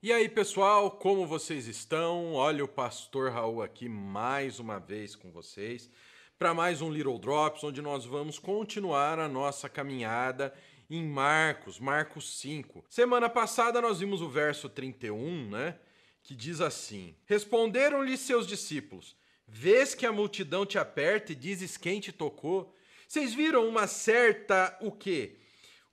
E aí, pessoal, como vocês estão? Olha o pastor Raul aqui mais uma vez com vocês para mais um Little Drops, onde nós vamos continuar a nossa caminhada em Marcos, Marcos 5. Semana passada nós vimos o verso 31, né? Que diz assim: Responderam-lhe seus discípulos: Vês que a multidão te aperta e dizes quem te tocou? Vocês viram uma certa o quê?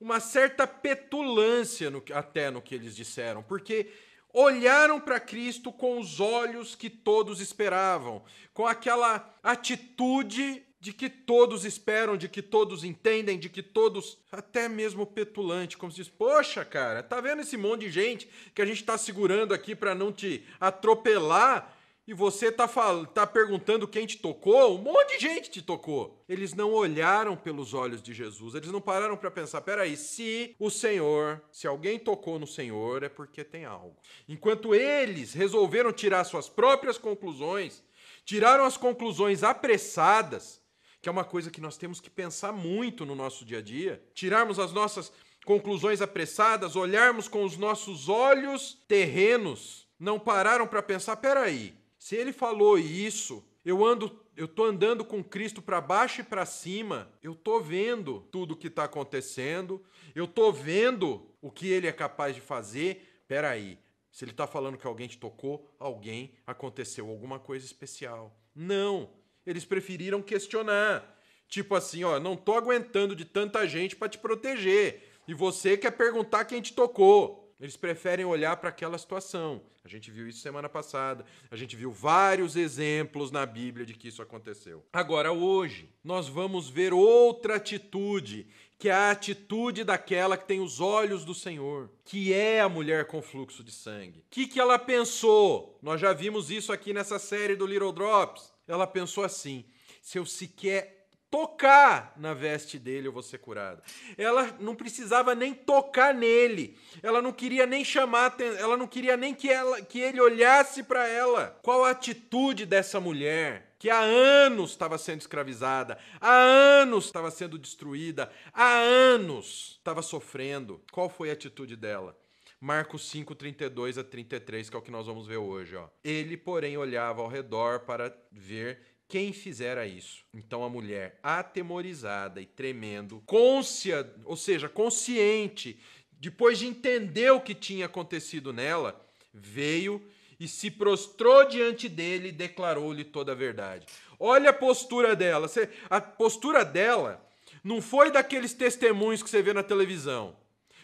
Uma certa petulância no, até no que eles disseram, porque olharam para Cristo com os olhos que todos esperavam, com aquela atitude de que todos esperam, de que todos entendem, de que todos, até mesmo petulante, como se diz, poxa, cara, tá vendo esse monte de gente que a gente tá segurando aqui para não te atropelar? E você tá, tá perguntando quem te tocou, um monte de gente te tocou. Eles não olharam pelos olhos de Jesus, eles não pararam para pensar: peraí, se o Senhor, se alguém tocou no Senhor, é porque tem algo. Enquanto eles resolveram tirar suas próprias conclusões, tiraram as conclusões apressadas, que é uma coisa que nós temos que pensar muito no nosso dia a dia, tirarmos as nossas conclusões apressadas, olharmos com os nossos olhos terrenos, não pararam para pensar: peraí, se ele falou isso, eu ando, eu tô andando com Cristo para baixo e para cima, eu tô vendo tudo o que está acontecendo, eu tô vendo o que ele é capaz de fazer. Peraí, se ele está falando que alguém te tocou, alguém aconteceu alguma coisa especial. Não, eles preferiram questionar. Tipo assim, ó, não tô aguentando de tanta gente para te proteger. E você quer perguntar quem te tocou. Eles preferem olhar para aquela situação. A gente viu isso semana passada. A gente viu vários exemplos na Bíblia de que isso aconteceu. Agora, hoje, nós vamos ver outra atitude, que é a atitude daquela que tem os olhos do Senhor, que é a mulher com fluxo de sangue. O que, que ela pensou? Nós já vimos isso aqui nessa série do Little Drops. Ela pensou assim: se eu sequer tocar na veste dele eu vou ser curada. Ela não precisava nem tocar nele. Ela não queria nem chamar, ela não queria nem que, ela, que ele olhasse para ela. Qual a atitude dessa mulher? Que há anos estava sendo escravizada, há anos estava sendo destruída, há anos estava sofrendo. Qual foi a atitude dela? Marcos 5, 32 a 33, que é o que nós vamos ver hoje. Ó. Ele, porém, olhava ao redor para ver quem fizera isso. Então a mulher, atemorizada e tremendo, côncia, ou seja, consciente, depois de entender o que tinha acontecido nela, veio e se prostrou diante dele e declarou-lhe toda a verdade. Olha a postura dela. A postura dela não foi daqueles testemunhos que você vê na televisão.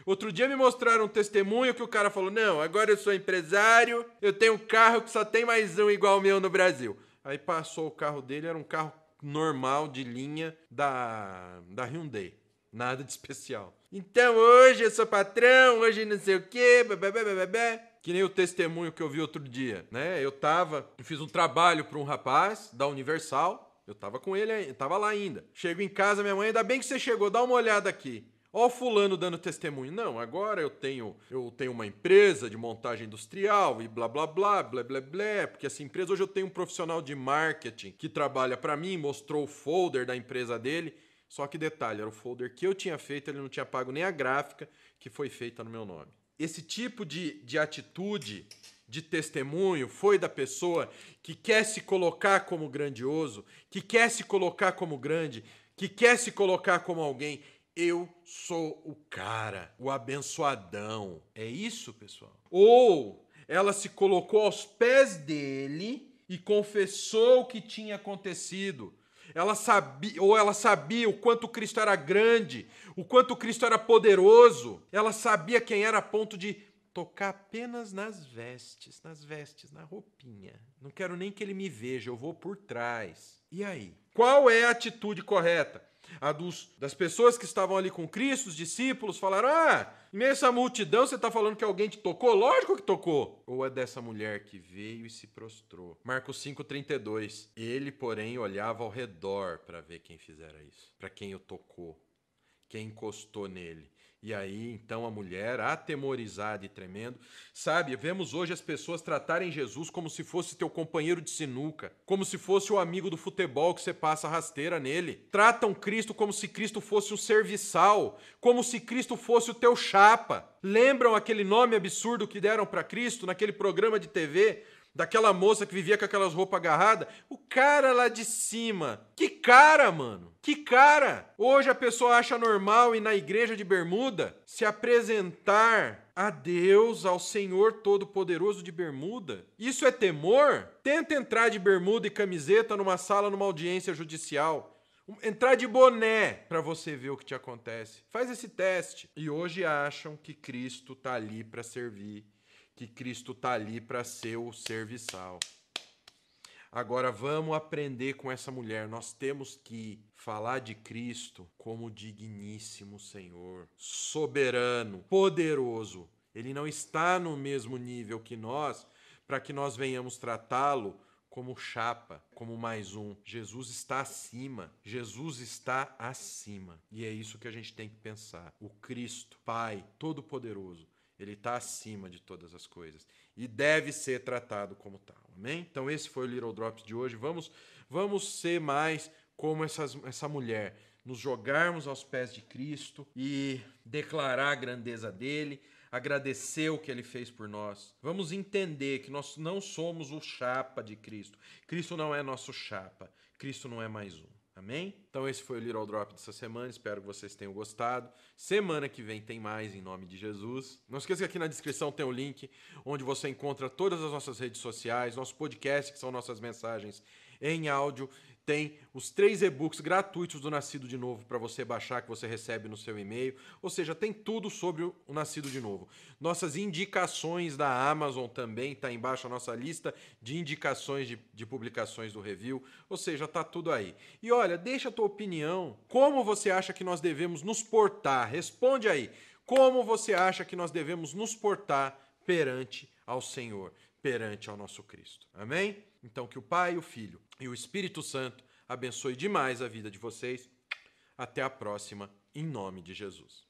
Outro dia me mostraram um testemunho que o cara falou: Não, agora eu sou empresário, eu tenho um carro que só tem mais um igual ao meu no Brasil. Aí passou o carro dele, era um carro normal de linha da, da Hyundai. Nada de especial. Então hoje eu sou patrão, hoje não sei o quê, que nem o testemunho que eu vi outro dia, né? Eu tava, fiz um trabalho para um rapaz da Universal, eu tava com ele, tava lá ainda. Chego em casa, minha mãe, ainda bem que você chegou, dá uma olhada aqui. Ó, fulano dando testemunho. Não, agora eu tenho eu tenho uma empresa de montagem industrial e blá blá blá, blá blá blá, porque essa empresa hoje eu tenho um profissional de marketing que trabalha para mim, mostrou o folder da empresa dele. Só que detalhe, era o folder que eu tinha feito, ele não tinha pago nem a gráfica que foi feita no meu nome. Esse tipo de, de atitude de testemunho foi da pessoa que quer se colocar como grandioso, que quer se colocar como grande, que quer se colocar como alguém. Eu sou o cara, o abençoadão. É isso, pessoal? Ou ela se colocou aos pés dele e confessou o que tinha acontecido. Ela sabia, ou ela sabia o quanto Cristo era grande, o quanto Cristo era poderoso. Ela sabia quem era a ponto de tocar apenas nas vestes, nas vestes, na roupinha. Não quero nem que ele me veja, eu vou por trás. E aí? Qual é a atitude correta? A dos, das pessoas que estavam ali com Cristo, os discípulos, falaram: Ah, em meio a essa multidão você está falando que alguém te tocou? Lógico que tocou. Ou é dessa mulher que veio e se prostrou. Marcos 5,32. Ele, porém, olhava ao redor para ver quem fizera isso, para quem o tocou, quem encostou nele, E aí, então, a mulher, atemorizada e tremendo, sabe, vemos hoje as pessoas tratarem Jesus como se fosse teu companheiro de sinuca, como se fosse o amigo do futebol que você passa rasteira nele. Tratam Cristo como se Cristo fosse um serviçal, como se Cristo fosse o teu chapa. Lembram aquele nome absurdo que deram para Cristo naquele programa de TV? Daquela moça que vivia com aquelas roupas agarradas. O cara lá de cima. Que cara, mano. Que cara. Hoje a pessoa acha normal ir na igreja de bermuda se apresentar a Deus, ao Senhor Todo-Poderoso de bermuda. Isso é temor? Tenta entrar de bermuda e camiseta numa sala, numa audiência judicial. Entrar de boné para você ver o que te acontece. Faz esse teste. E hoje acham que Cristo tá ali para servir que Cristo está ali para ser o serviçal. Agora vamos aprender com essa mulher. Nós temos que falar de Cristo como digníssimo Senhor, soberano, poderoso. Ele não está no mesmo nível que nós para que nós venhamos tratá-lo como chapa, como mais um. Jesus está acima. Jesus está acima. E é isso que a gente tem que pensar. O Cristo, Pai Todo-Poderoso, ele está acima de todas as coisas e deve ser tratado como tal. Amém? Então esse foi o Little Drops de hoje. Vamos, vamos ser mais como essas, essa mulher, nos jogarmos aos pés de Cristo e declarar a grandeza dele, agradecer o que ele fez por nós. Vamos entender que nós não somos o chapa de Cristo. Cristo não é nosso chapa. Cristo não é mais um. Amém? Então esse foi o Little Drop dessa semana, espero que vocês tenham gostado. Semana que vem tem mais em nome de Jesus. Não esqueça que aqui na descrição tem o link onde você encontra todas as nossas redes sociais, nosso podcast, que são nossas mensagens em áudio tem os três e-books gratuitos do Nascido de Novo para você baixar, que você recebe no seu e-mail. Ou seja, tem tudo sobre o Nascido de Novo. Nossas indicações da Amazon também está embaixo a nossa lista de indicações de, de publicações do review. Ou seja, está tudo aí. E olha, deixa a tua opinião. Como você acha que nós devemos nos portar? Responde aí. Como você acha que nós devemos nos portar perante ao Senhor, perante ao nosso Cristo? Amém? Então, que o Pai, o Filho e o Espírito Santo abençoe demais a vida de vocês. Até a próxima, em nome de Jesus.